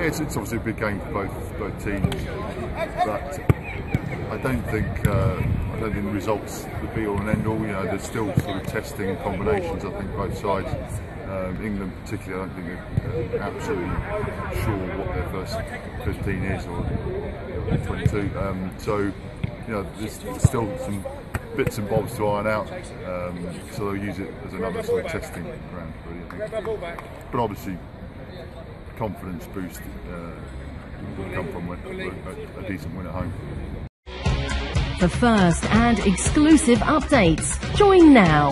Yeah, it's, it's obviously a big game for both both teams, but I don't think uh, I don't think the results the be all and end all. You know, there's still sort of testing combinations. I think both sides. Um, England particularly, I don't think they're absolutely sure what their first 15 is or 22. Um, so, you know, there's still some bits and bobs to iron out. Um, so they'll use it as another sort of testing ground. But obviously, confidence boost uh, will come from a, a decent win at home. For first and exclusive updates, join now